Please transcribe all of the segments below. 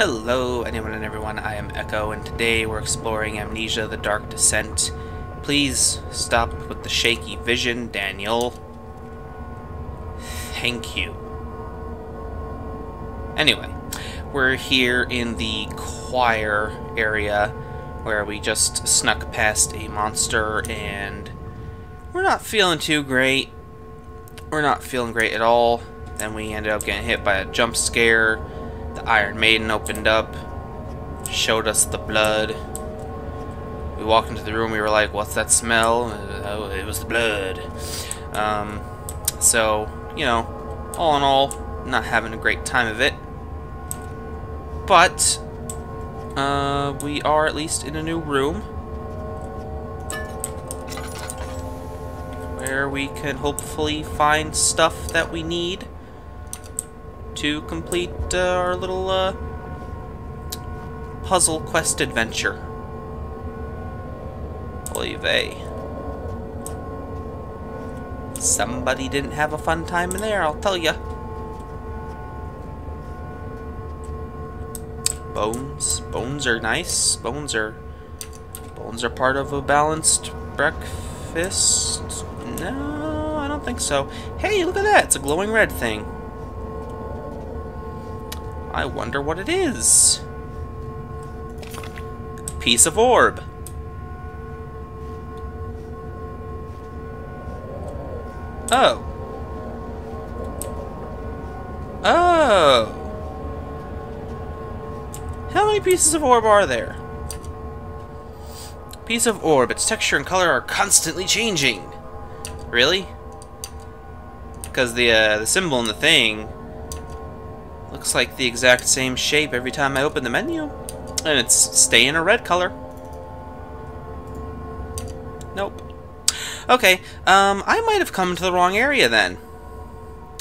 Hello, anyone and everyone. I am Ecko, and today we're exploring Amnesia: The Dark Descent. Please stop with the shaky vision, Daniel. Thank you. Anyway, we're here in the choir area where we just snuck past a monster and we're not feeling too great. We're not feeling great at all. Then we ended up getting hit by a jump scare. The Iron Maiden opened up, showed us the blood. We walked into the room, we were like, what's that smell? Oh, it was the blood. Um, so, you know, all in all, not having a great time of it. But, uh, we are at least in a new room. Where we can hopefully find stuff that we need to complete uh, our little uh, puzzle quest adventure. Vey. Somebody didn't have a fun time in there, I'll tell ya. Bones. Bones are nice. Bones are... Bones are part of a balanced breakfast? No, I don't think so. Hey, look at that! It's a glowing red thing. I wonder what it is. Piece of orb. Oh. Oh. How many pieces of orb are there? Piece of orb. Its texture and color are constantly changing. Really? Because the uh, the symbol in the thing looks like the exact same shape every time I open the menu, and it's staying a red color. Nope. Okay, um, I might have come to the wrong area then.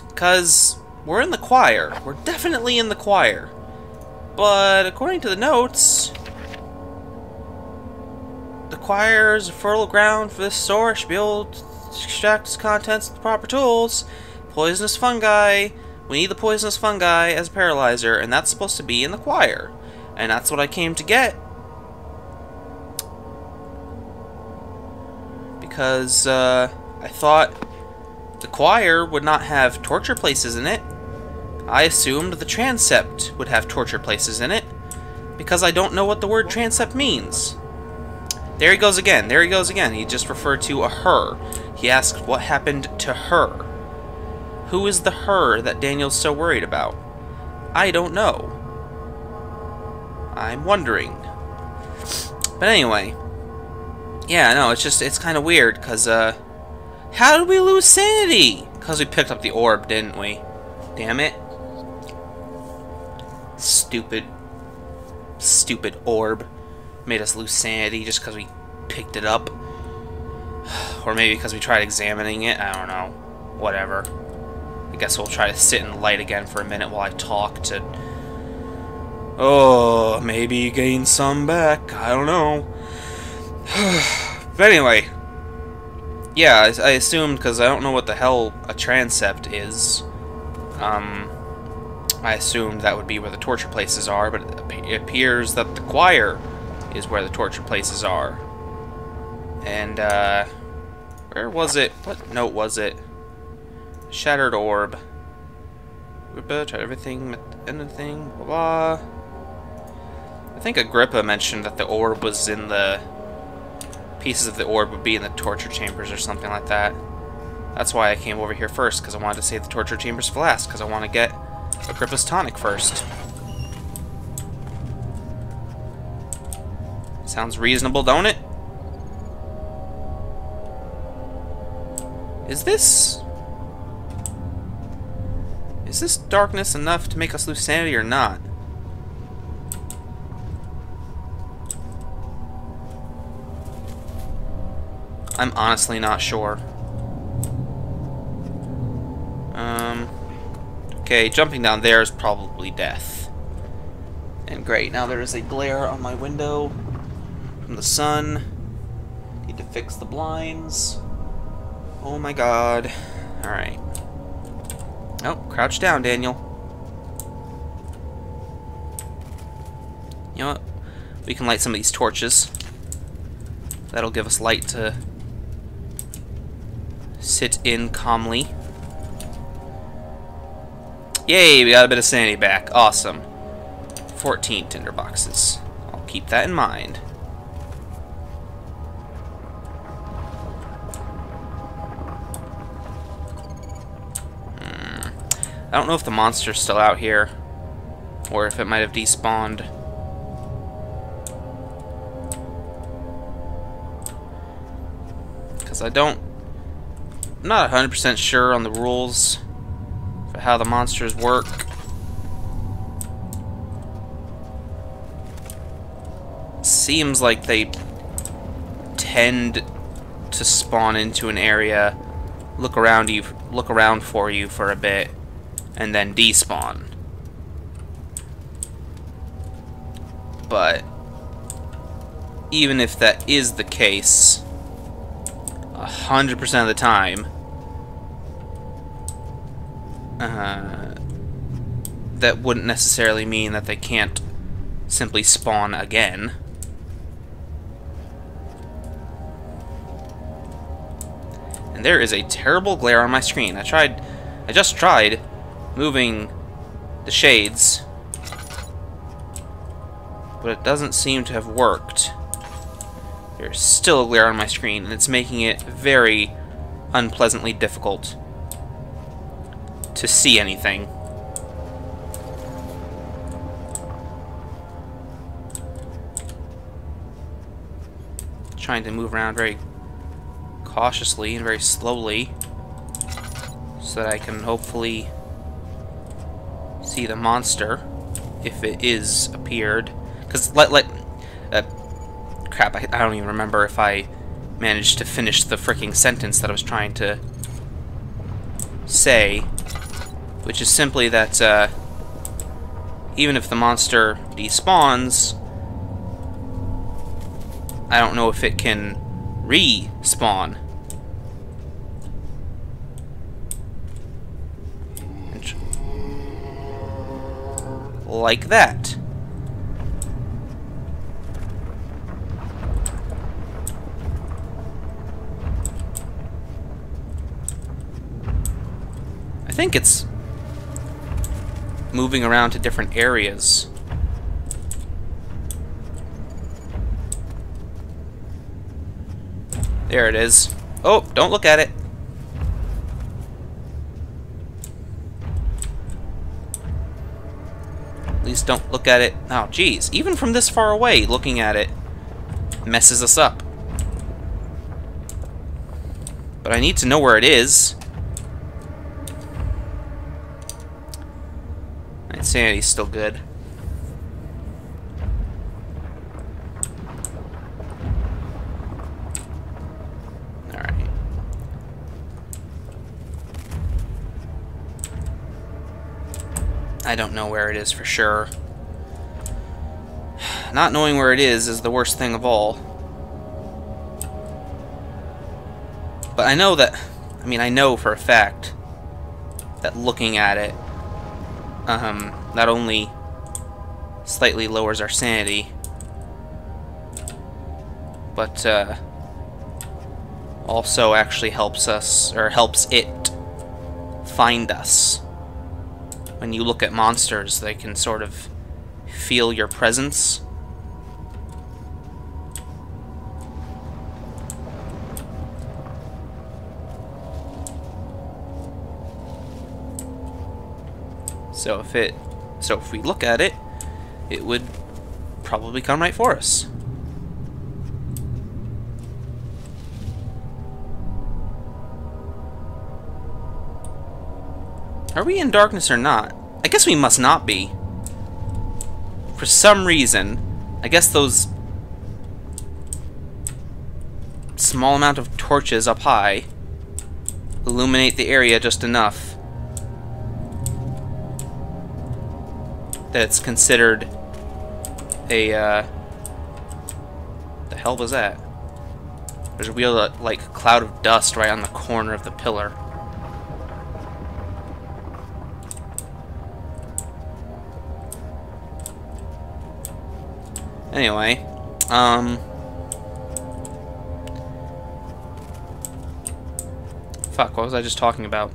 Because we're in the choir. We're definitely in the choir. But according to the notes, the choir is a fertile ground for this store. Should be able to extract its contents with the proper tools. Poisonous fungi. We need the poisonous fungi as a paralyzer, and that's supposed to be in the choir. And that's what I came to get. Because, uh, I thought the choir would not have torture places in it. I assumed the transept would have torture places in it, because I don't know what the word transept means. There he goes again, there he goes again. He just referred to a her. He asked what happened to her. Who is the her that Daniel's so worried about? I don't know. I'm wondering. But anyway. Yeah, no, it's just, it's kind of weird, because, uh... How did we lose sanity? Because we picked up the orb, didn't we? Damn it. Stupid. Stupid orb. Made us lose sanity just because we picked it up. Or maybe because we tried examining it. I don't know. Whatever. Guess we'll try to sit in the light again for a minute while I talk to... Oh, maybe gain some back. I don't know. but anyway. Yeah, I, I assumed, because I don't know what the hell a transept is. Um, I assumed that would be where the torture places are, but it appears that the choir is where the torture places are. And, uh... Where was it? What note was it? Shattered orb. Agrippa tried everything, anything, blah blah. I think Agrippa mentioned that the orb was in the... Pieces of the orb would be in the torture chambers or something like that. That's why I came over here first, because I wanted to save the torture chambers for last, because I want to get Agrippa's tonic first. Sounds reasonable, don't it? Is this... Is this darkness enough to make us lose sanity or not? I'm honestly not sure. Um... Okay, jumping down there is probably death. And great, now there is a glare on my window from the sun. Need to fix the blinds. Oh my god. Alright. Oh, crouch down, Daniel. You know what? We can light some of these torches. That'll give us light to sit in calmly. Yay, we got a bit of sanity back. Awesome. 14 tinder boxes. I'll keep that in mind. I don't know if the monster's still out here, or if it might have despawned. Because I don't... I'm not 100% sure on the rules for how the monsters work. Seems like they tend to spawn into an area, look around you, look around for you for a bit, and then despawn. But even if that is the case, 100% of the time, uh, that wouldn't necessarily mean that they can't simply spawn again. And there is a terrible glare on my screen. I tried, I just tried moving the shades, but it doesn't seem to have worked. There's still a glare on my screen, and it's making it very unpleasantly difficult to see anything. Trying to move around very cautiously and very slowly so that I can hopefully see the monster if it is appeared. Because let let uh, crap, I, I don't even remember if I managed to finish the freaking sentence that I was trying to say, which is simply that uh, even if the monster despawns, I don't know if it can respawn. Like that. I think it's moving around to different areas. There it is. Oh, don't look at it. Least don't look at it. Oh, geez. Even from this far away, looking at it messes us up. But I need to know where it is. Insanity's still good. I don't know where it is for sure. Not knowing where it is is the worst thing of all. But I know that... I mean, I know for a fact that looking at it um, not only slightly lowers our sanity, but uh, also actually helps us, or helps it find us when you look at monsters, they can sort of feel your presence. So if it so if we look at it, it would probably come right for us. Are we in darkness or not? I guess we must not be. For some reason, I guess those small amount of torches up high illuminate the area just enough that it's considered a, uh, the hell was that? There's a real, uh, like, cloud of dust right on the corner of the pillar. Anyway, um... Fuck, what was I just talking about?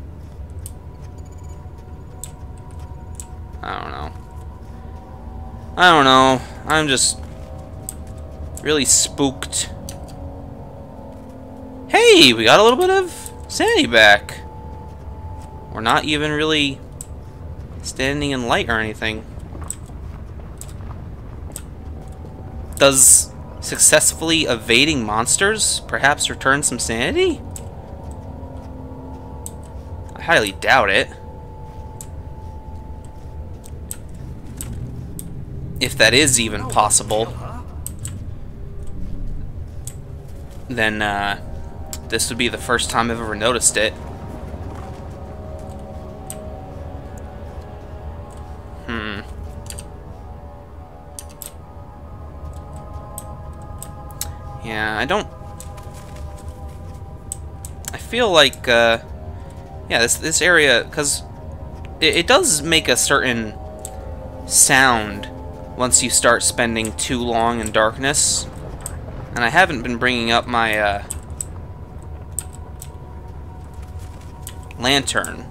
I don't know. I don't know. I'm just really spooked. Hey, we got a little bit of sanity back. We're not even really standing in light or anything. Does successfully evading monsters perhaps return some sanity? I highly doubt it. If that is even possible, then uh, this would be the first time I've ever noticed it. I don't... I feel like, uh... Yeah, this, this area, because it, it does make a certain sound once you start spending too long in darkness. And I haven't been bringing up my, uh, lantern.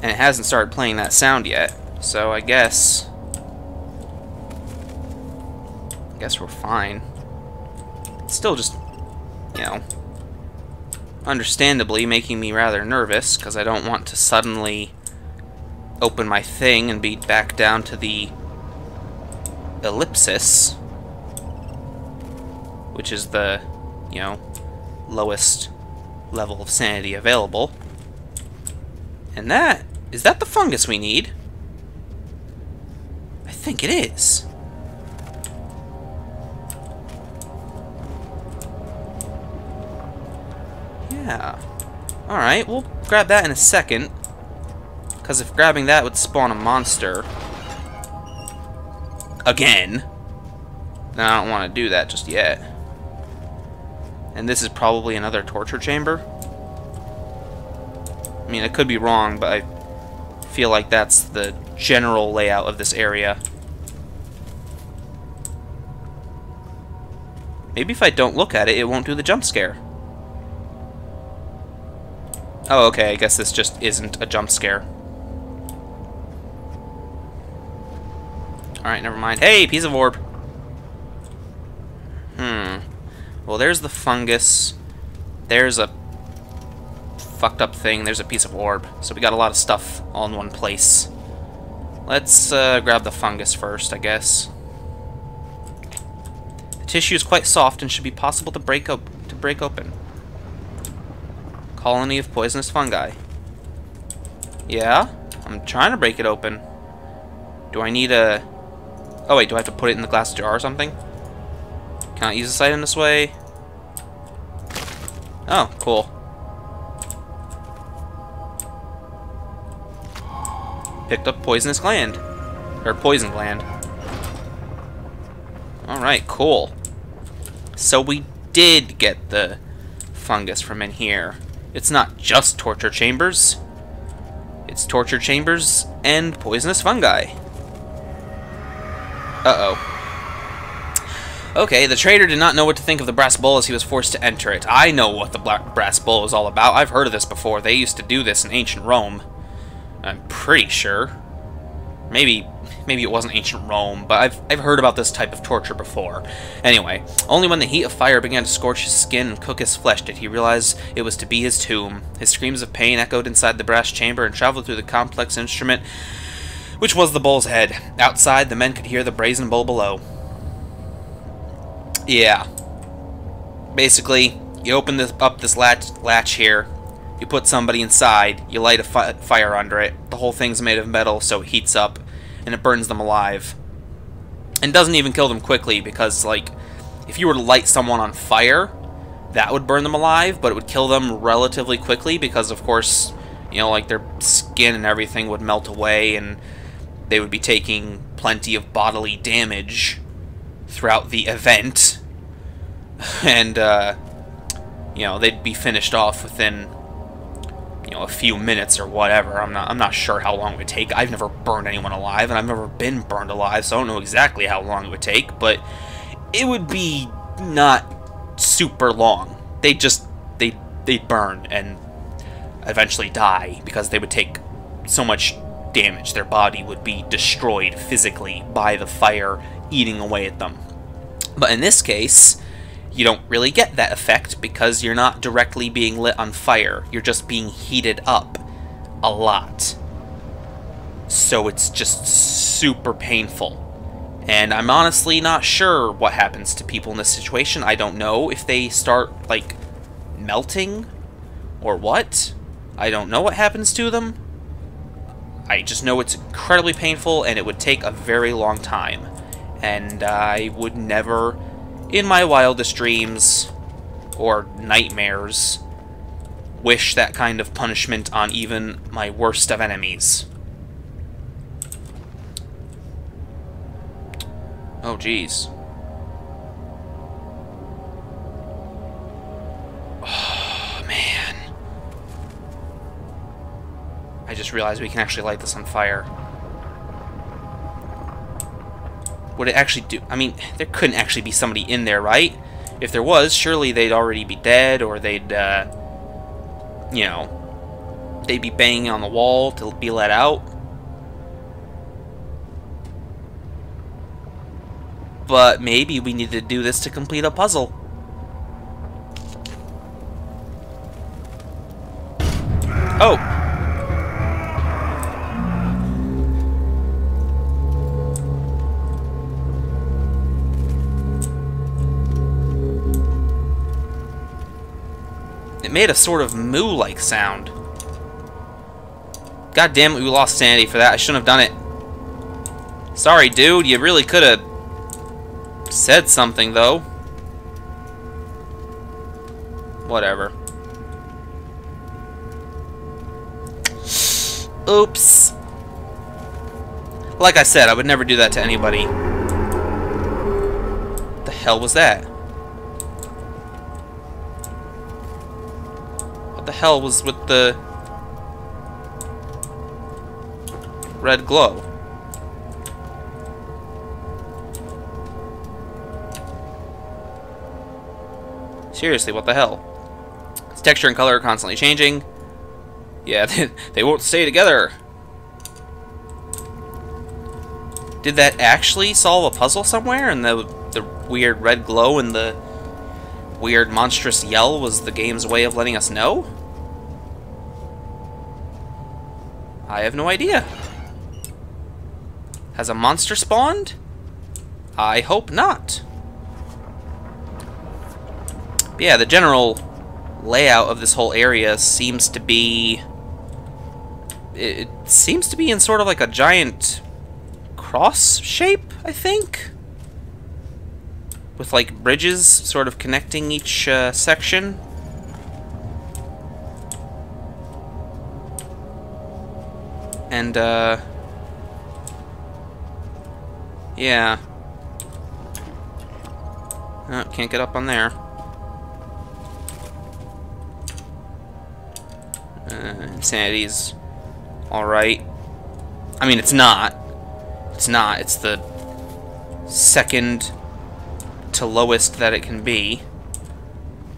And it hasn't started playing that sound yet. So I guess... I guess we're fine. Still just, you know, understandably making me rather nervous, because I don't want to suddenly open my thing and be back down to the ellipsis, which is the, you know, lowest level of sanity available. And that, is that the fungus we need? I think it is. Yeah. Alright, we'll grab that in a second. Because if grabbing that would spawn a monster... Again! Then I don't want to do that just yet. And this is probably another torture chamber? I mean, I could be wrong, but I feel like that's the general layout of this area. Maybe if I don't look at it, it won't do the jump scare. Oh, okay, I guess this just isn't a jump scare. Alright, never mind. Hey, piece of orb! Hmm. Well, there's the fungus. There's a fucked up thing. There's a piece of orb. So we got a lot of stuff all in one place. Let's uh, grab the fungus first, I guess. The tissue is quite soft and should be possible to break up to break open. Colony of poisonous fungi. Yeah, I'm trying to break it open. Do I need a... Oh wait, do I have to put it in the glass jar or something? Can I use this item this way? Oh, cool. Picked up poisonous gland. Or poison gland. Alright, cool. So we did get the fungus from in here. It's not just torture chambers. It's torture chambers and poisonous fungi. Uh-oh. Okay, the trader did not know what to think of the brass bull as he was forced to enter it. I know what the brass bull is all about. I've heard of this before. They used to do this in ancient Rome. I'm pretty sure. Maybe maybe it wasn't ancient Rome, but I've, I've heard about this type of torture before. Anyway, only when the heat of fire began to scorch his skin and cook his flesh did he realize it was to be his tomb. His screams of pain echoed inside the brass chamber and traveled through the complex instrument, which was the bull's head. Outside, the men could hear the brazen bull below. Yeah. Basically, you open this up this latch, latch here, you put somebody inside, you light a fi fire under it. The whole thing's made of metal, so it heats up, and it burns them alive. And doesn't even kill them quickly, because, like, if you were to light someone on fire, that would burn them alive, but it would kill them relatively quickly, because, of course, you know, like, their skin and everything would melt away, and they would be taking plenty of bodily damage throughout the event. And, uh, you know, they'd be finished off within know, a few minutes or whatever. I'm not I'm not sure how long it would take. I've never burned anyone alive, and I've never been burned alive, so I don't know exactly how long it would take, but it would be not super long. They just they they'd burn and eventually die because they would take so much damage. Their body would be destroyed physically by the fire eating away at them. But in this case, you don't really get that effect because you're not directly being lit on fire. You're just being heated up a lot. So it's just super painful. And I'm honestly not sure what happens to people in this situation. I don't know if they start, like, melting or what. I don't know what happens to them. I just know it's incredibly painful and it would take a very long time. And I would never in my wildest dreams or nightmares wish that kind of punishment on even my worst of enemies. Oh, jeez. Oh, man. I just realized we can actually light this on fire would it actually do? I mean, there couldn't actually be somebody in there, right? If there was, surely they'd already be dead, or they'd, uh, you know, they'd be banging on the wall to be let out. But maybe we need to do this to complete a puzzle. Oh! It made a sort of moo-like sound. God damn it, we lost sanity for that. I shouldn't have done it. Sorry, dude. You really could have said something, though. Whatever. Oops. Like I said, I would never do that to anybody. What the hell was that? The hell was with the red glow? Seriously, what the hell? Its texture and color are constantly changing. Yeah, they, they won't stay together. Did that actually solve a puzzle somewhere? And the the weird red glow and the weird monstrous yell was the game's way of letting us know? I have no idea. Has a monster spawned? I hope not. But yeah, the general layout of this whole area seems to be... It seems to be in sort of like a giant cross shape, I think? with like bridges sort of connecting each uh, section. And, uh... Yeah. Oh, can't get up on there. Uh, insanity's alright. I mean, it's not. It's not. It's the second to lowest that it can be.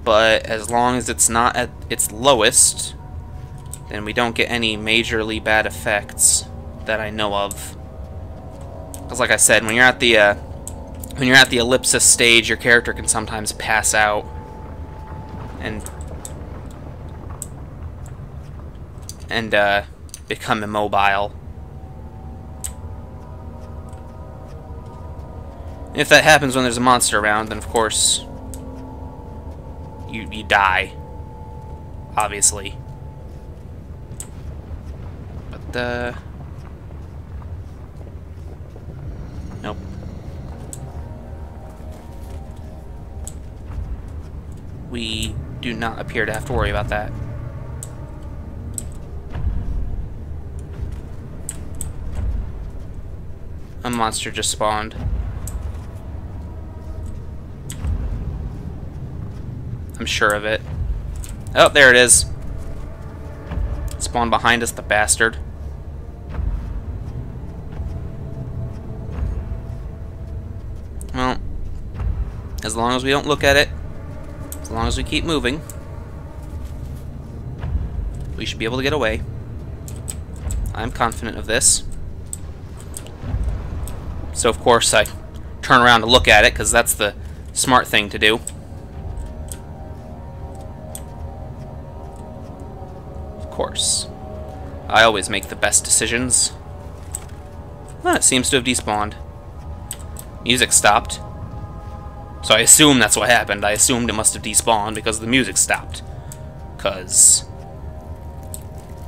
But as long as it's not at its lowest, then we don't get any majorly bad effects that I know of. Because like I said, when you're at the uh, when you're at the ellipsis stage, your character can sometimes pass out and and uh, become immobile. If that happens when there's a monster around, then of course you you die. Obviously. Uh Nope. We do not appear to have to worry about that. A monster just spawned. I'm sure of it. Oh, there it is. despawn behind us, the bastard. Well, as long as we don't look at it, as long as we keep moving, we should be able to get away. I'm confident of this. So of course I turn around to look at it, because that's the smart thing to do. Of course. I always make the best decisions. Well, it seems to have despawned. Music stopped. So I assume that's what happened. I assumed it must have despawned because the music stopped. Because...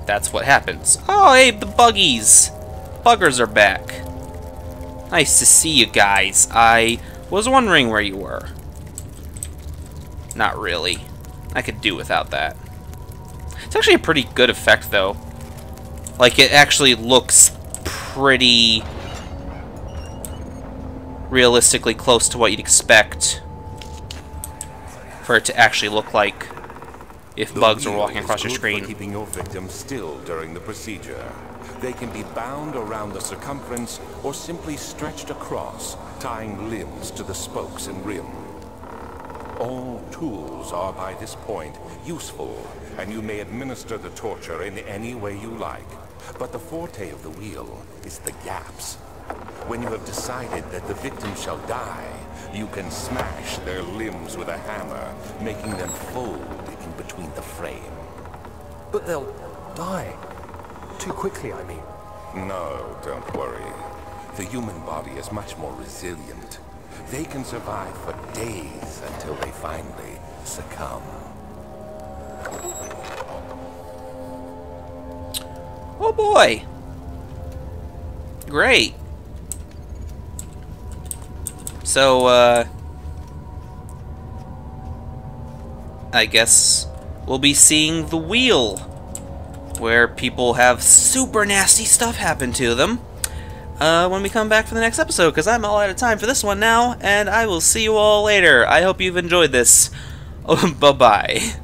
That's what happens. Oh, hey, the buggies! Buggers are back. Nice to see you guys. I was wondering where you were. Not really. I could do without that. It's actually a pretty good effect, though. Like, it actually looks pretty realistically close to what you'd expect for it to actually look like if The bugs were walking across your screen. keeping your victim still during the procedure. They can be bound around the circumference or simply stretched across, tying limbs to the spokes and rim. All tools are by this point useful, and you may administer the torture in any way you like. But the forte of the wheel is the gaps. When you have decided that the victim shall die, you can smash their limbs with a hammer, making them fold in between the frame. But they'll die. Too quickly, I mean. No, don't worry. The human body is much more resilient. They can survive for days until they finally succumb. Oh boy! Great. So, uh... I guess we'll be seeing the wheel, where people have super nasty stuff happen to them, uh, when we come back for the next episode, because I'm all out of time for this one now, and I will see you all later. I hope you've enjoyed this. Oh, bye-bye.